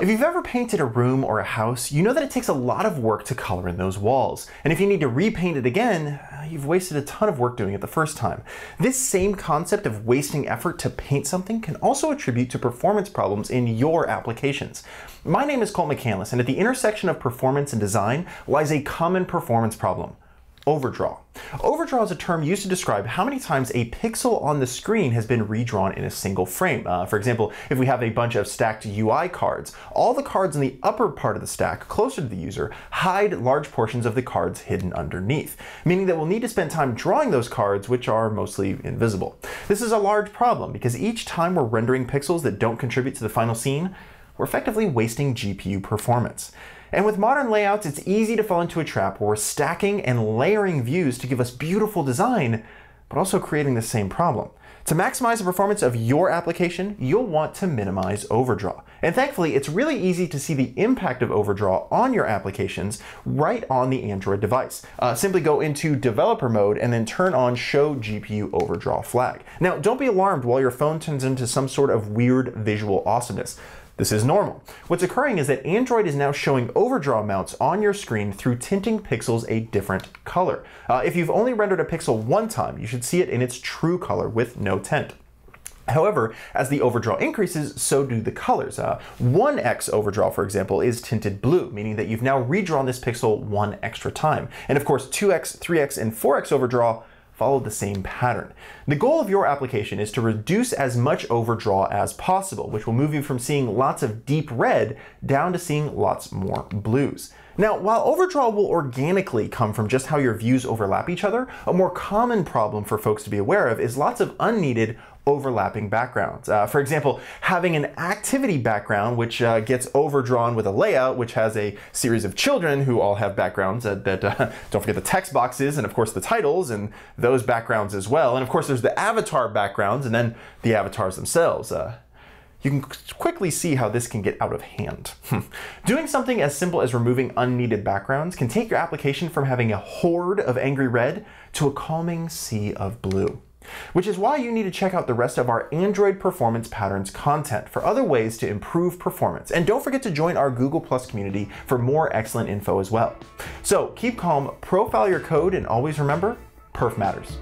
If you've ever painted a room or a house, you know that it takes a lot of work to color in those walls. And if you need to repaint it again, you've wasted a ton of work doing it the first time. This same concept of wasting effort to paint something can also attribute to performance problems in your applications. My name is Colt McAnlis, and at the intersection of performance and design lies a common performance problem overdraw. Overdraw is a term used to describe how many times a pixel on the screen has been redrawn in a single frame. Uh, for example, if we have a bunch of stacked UI cards, all the cards in the upper part of the stack, closer to the user, hide large portions of the cards hidden underneath, meaning that we'll need to spend time drawing those cards, which are mostly invisible. This is a large problem because each time we're rendering pixels that don't contribute to the final scene, we're effectively wasting GPU performance. And with modern layouts, it's easy to fall into a trap where we're stacking and layering views to give us beautiful design, but also creating the same problem. To maximize the performance of your application, you'll want to minimize overdraw. And thankfully, it's really easy to see the impact of overdraw on your applications right on the Android device. Uh, simply go into developer mode and then turn on show GPU overdraw flag. Now, don't be alarmed while your phone turns into some sort of weird visual awesomeness. This is normal. What's occurring is that Android is now showing overdraw amounts on your screen through tinting pixels a different color. Uh, if you've only rendered a pixel one time, you should see it in its true color with no tint. However, as the overdraw increases, so do the colors. Uh, 1x overdraw, for example, is tinted blue, meaning that you've now redrawn this pixel one extra time. And of course, 2x, 3x, and 4x overdraw follow the same pattern. The goal of your application is to reduce as much overdraw as possible, which will move you from seeing lots of deep red down to seeing lots more blues. Now, while overdraw will organically come from just how your views overlap each other, a more common problem for folks to be aware of is lots of unneeded overlapping backgrounds. Uh, for example, having an activity background which uh, gets overdrawn with a layout which has a series of children who all have backgrounds that, that uh, don't forget the text boxes and of course the titles and those backgrounds as well. And of course there's the avatar backgrounds and then the avatars themselves. Uh, you can quickly see how this can get out of hand. Doing something as simple as removing unneeded backgrounds can take your application from having a horde of angry red to a calming sea of blue which is why you need to check out the rest of our Android Performance Patterns content for other ways to improve performance. And don't forget to join our Google Plus community for more excellent info as well. So keep calm, profile your code, and always remember, perf matters.